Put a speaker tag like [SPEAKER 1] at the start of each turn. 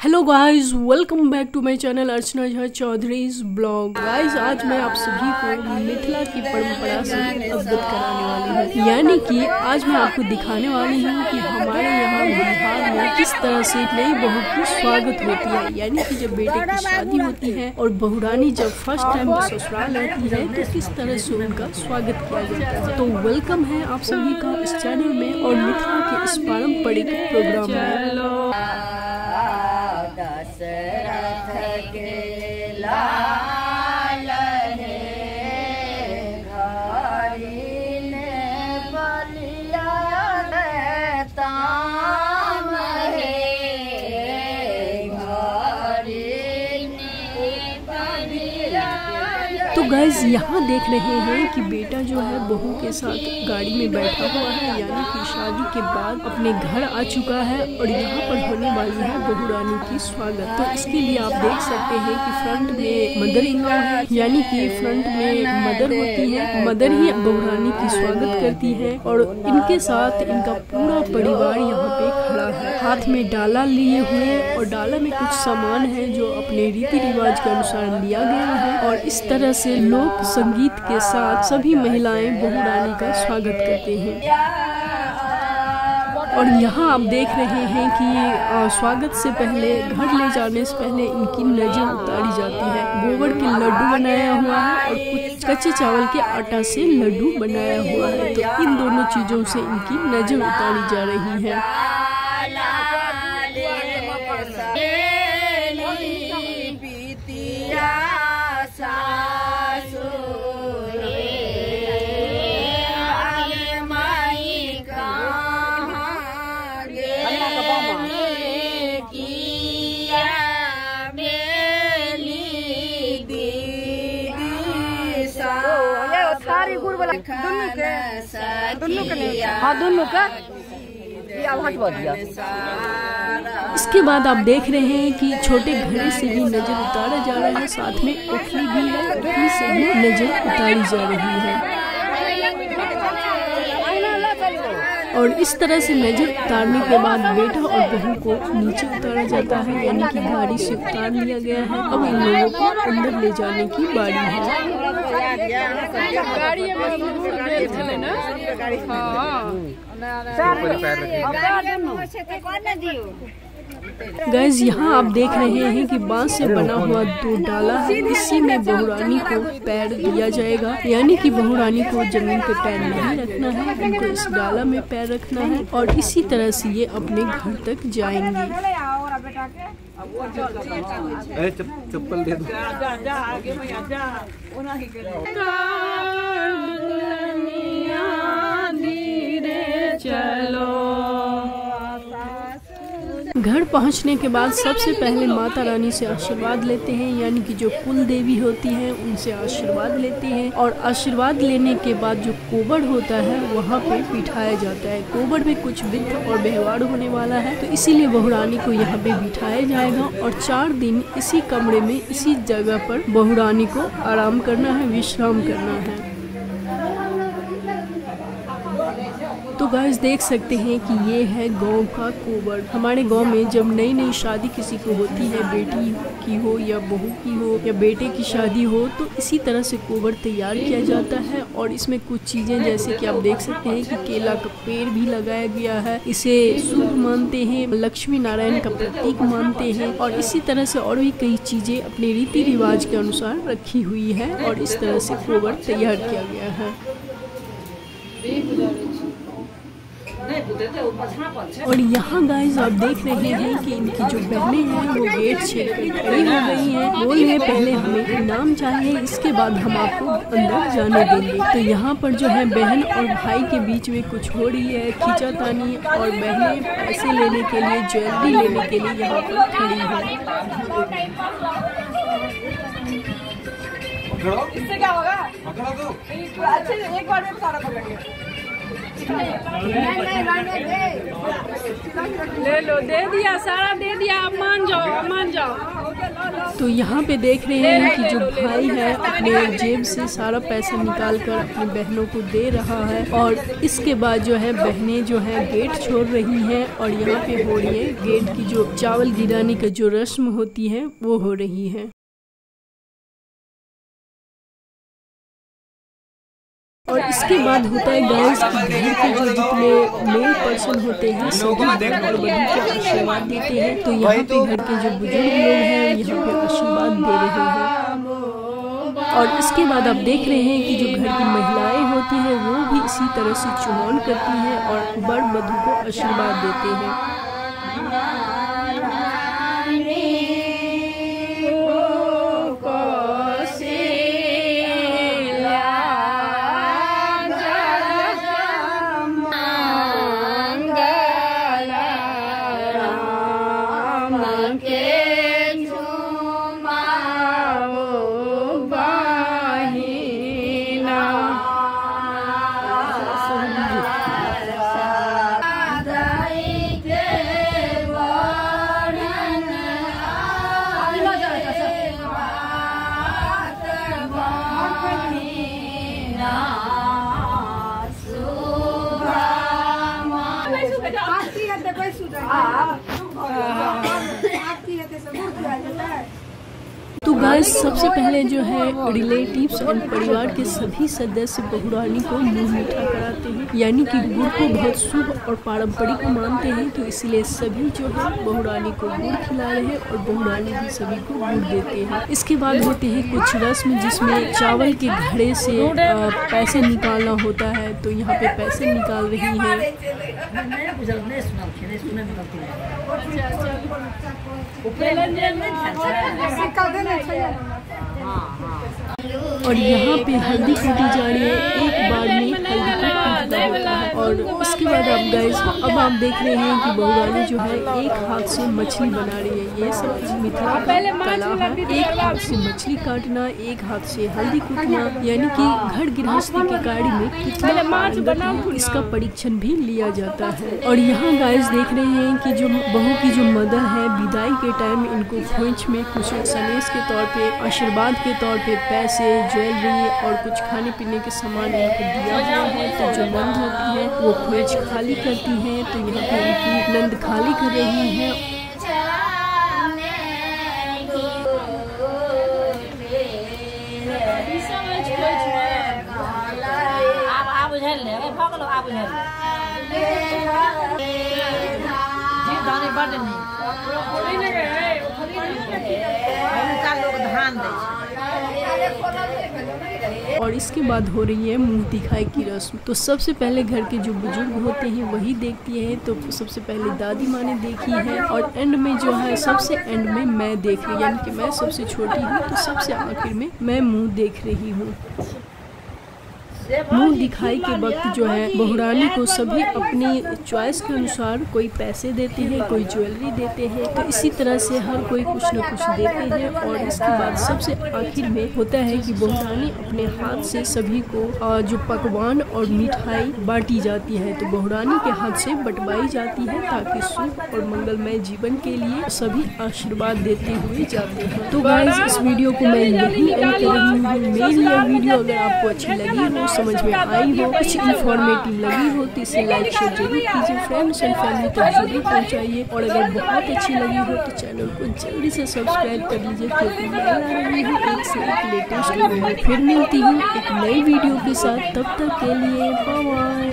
[SPEAKER 1] Hello guys welcome back to my channel Archana Jha Chaudhary's blog guys आज मैं आप सभी को मिथिला की परंपरा से अवगत कराने वाली हूँ। यानी कि आज मैं आपको दिखाने वाली हूँ कि हमारे यहाँ बिहार में किस तरह से नई बहू की स्वागत होती है। यानी कि जब बेटे की शादी होती है और बहुरानी जब फ़र्स्ट टाइम ससुराल आती है तो किस तरह से उनका स्वागत किया जाता है। तो वेलकम है आप सभी का इस चैनल में और मिथिला के इस पारंपरिक प्रोग्राम में। sir. गैस यहाँ देख रहे हैं कि बेटा जो है बहू के साथ गाड़ी में बैठा हुआ है, यानी कि शादी के बाद अपने घर आ चुका है और यहाँ पर होने वाली है बहू रानी की स्वागत। तो इसके लिए आप देख सकते हैं कि फ्रंट में मदर इन लॉ है, यानी कि फ्रंट में मदर होती है। मदर ही बहू रानी की स्वागत करती है और इनके साथ इनका पूरा परिवार यहाँ पे खड़ा है। हाथ में डाला लिए हुए और डाला में कुछ सामान है जो अपने रीति रिवाज के अनुसार लिया गया है और इस तरह से लोक संगीत के साथ सभी महिलाएँ बहू रानी का स्वागत करते हैं। और यहाँ आप देख रहे हैं कि स्वागत से पहले, घर ले जाने से पहले इनकी नज़र उतारी जाती है। गोबर के लड्डू बनाया हुआ है और कच्चे चावल के आटा से लड्डू बनाया हुआ है। तो इन दोनों चीज़ों से इनकी नज़र उतारी जा रही है। इसके बाद आप देख रहे हैं कि छोटे घड़े से भी नज़र उतारा जा रहा है, साथ में उखली भी है, उखली से भी नज़र उतारी जा रही है। और इस तरह से नज़र उतारने के बाद बेटा और बहू को नीचे उतारा जाता है यानी कि गाड़ी से उतार लिया गया है। अब इन लोगों को अंदर ले जाने की बारी है। गैस यहाँ आप देख रहे हैं कि बाँस से बना हुआ दो डाला है। इसी में बहुरानी को पैर दिया जाएगा। यानी कि बहुरानी को ज़मीन पे पैर नहीं रखना है उनको इस डाला में पैर रखना है और इसी तरह से ये अपने घर तक जाएँगे।
[SPEAKER 2] चप्पल दे दो।
[SPEAKER 1] घर पहुँचने के बाद सबसे पहले माता रानी से आशीर्वाद लेते हैं, यानी कि जो कुल देवी होती हैं, उनसे आशीर्वाद लेते हैं और आशीर्वाद लेने के बाद जो कोबड़ होता है, वहाँ पे बिठाया जाता है। कोबड़ में कुछ विध और व्यवहार होने वाला है तो इसीलिए बहुरानी को यहाँ पे बिठाया जाएगा और चार दिन इसी कमरे में, इसी जगह पर बहुरानी को आराम करना है, विश्राम करना है। तो देख सकते हैं कि ये है गाँव का कोबर। हमारे गाँव में जब नई नई शादी किसी को होती है, बेटी की हो या बहू की हो या बेटे की शादी हो तो इसी तरह से कोबर तैयार किया जाता है और इसमें कुछ चीज़ें जैसे कि आप देख सकते हैं कि केला का पेड़ भी लगाया गया है। इसे शुभ मानते हैं, लक्ष्मी नारायण का प्रतीक मानते हैं और इसी तरह से और भी कई चीज़ें अपने रीति रिवाज के अनुसार रखी हुई है और इस तरह से कोबर तैयार किया गया है। और यहाँ गाइस आप देख रहे हैं कि इनकी जो बहनें हैं वो गेट छेड़ कर खड़ी हो गई हैं। बोल रहे पहले हमें इनाम चाहिए इसके बाद हम आपको अंदर जाने देंगे। तो यहाँ पर जो है बहन और भाई के बीच में कुछ हो रही है खींचातानी और बहनें पैसे लेने के लिए ज्वेलरी लेने के लिए यहाँ पर खड़ी है।
[SPEAKER 3] इससे क्या होगा?
[SPEAKER 2] पकड़ो तो।
[SPEAKER 3] अच्छे से एक बार में सारा पकड़ लिया।
[SPEAKER 1] ले लो दे दिया सारा दे दिया अब मान जाओ अब मान जाओ। तो यहाँ पे देख रहे हैं कि जो भाई है अपने जेब से सारा पैसा निकाल कर अपनी बहनों को दे रहा है और इसके बाद जो है बहनें जो है गेट छोड़ रही हैं और यहाँ पे हो रही है गेट की जो चावल गिराने का जो रस्म होती है वो हो रही है। और इसके बाद होता है गाइस कि घर के जो जितने मेल पर्सन होते हैं सभी को आशीर्वाद देते हैं। तो यहाँ पे घर के जो बुज़ुर्ग लोग हैं यहाँ पे आशीर्वाद दे रहे हैं। और इसके बाद आप देख रहे हैं कि जो घर की महिलाएँ होती हैं वो भी इसी तरह से चुमौन करती हैं और बड़ वधु को आशीर्वाद देते हैं।
[SPEAKER 3] तो है। तो है
[SPEAKER 1] तो गाइस सबसे पहले जो है रिलेटिव्स और परिवार के सभी सदस्य बहुरानी को मुँह मीठा कराते हैं। यानी कि गुड़ को बहुत शुभ और पारंपरिक मानते हैं तो इसलिए सभी जो है बहुरानी को गुड़ खिला रहे हैं और बहुरानी भी सभी को गुड़ देते हैं। इसके बाद होते हैं कुछ रस्म जिसमें चावल के घड़े से पैसे निकालना होता है। तो यहाँ पे पैसे निकाल रही है।
[SPEAKER 3] सिक्का देना चाहिए।
[SPEAKER 1] और यहाँ पे हल्दी कूटी जा रही है एक बार में हल्दी है और उसके बाद आप गाइस अब आप देख रहे हैं कि बहुरानी जो है एक हाथ से मछली बना रही है। ये सब मिथिला कला है। एक हाथ से मछली काटना एक हाथ से हल्दी कूटना यानी कि घर गृहस्थी की गाड़ी में कितना पारंगत है इसका परीक्षण भी लिया जाता है। और यहाँ गाइस देख रहे हैं कि जो बहू की जो मदर है विदाई के टाइम इनको खोइच में कुछ सनेस के तौर पे आशीर्वाद के तौर पे पैसे ज्वेलरी और कुछ खाने पीने के सामान इनको दिया हुआ है। तो जो नंद होती है वो खोइच खाली करती है। तो यहाँ पे इनकी नंद खाली कर रही है।
[SPEAKER 4] बड्ड नीक पहिलुका धान दै। छै
[SPEAKER 1] और इसके बाद हो रही है मुँह दिखाई की रस्म। तो सबसे पहले घर के जो बुज़ुर्ग होते हैं, वही देखती है। तो सबसे पहले दादी माँ ने देखी है और एंड में जो है, सबसे एंड में मैं देख रही यानी कि मैं सबसे छोटी हूँ तो सबसे आखिर में मैं मुँह देख रही हूँ। मुँह दिखाई के वक्त जो है बहुरानी को सभी अपनी चॉइस के अनुसार कोई पैसे देते हैं, कोई ज्वेलरी देते हैं तो इसी तरह से हर कोई कुछ न कुछ देते हैं और इसके बाद सबसे आखिर में होता है कि बहुरानी अपने हाथ से सभी को जो पकवान और मिठाई बांटी जाती है तो बहुरानी के हाथ से बंटवाई जाती है ताकि शुभ और मंगलमय जीवन के लिए सभी आशीर्वाद देते हुए जाते हैं। तो गाइस इस वीडियो को मैं यही एंड कर रही हूँ। मेरी यह वीडियो अगर आपको अच्छी लगी हो समझ में आई हो। कुछ इन्फॉर्मेटिव लगी हो तो इसे लाइक शेयर ज़रूर कीजिए। फ्रेंड्स एंड फैमिली तक ज़रूर पहुँचाइए। और अगर बहुत अच्छी लगी हो तो चैनल को जल्दी से सब्सक्राइब कर लीजिए क्योंकि मैं आ रही हूँ एक से एक लेटेस्ट वीडियो फिर मिलती हूँ एक नई वीडियो के साथ। तब तक के लिए बाय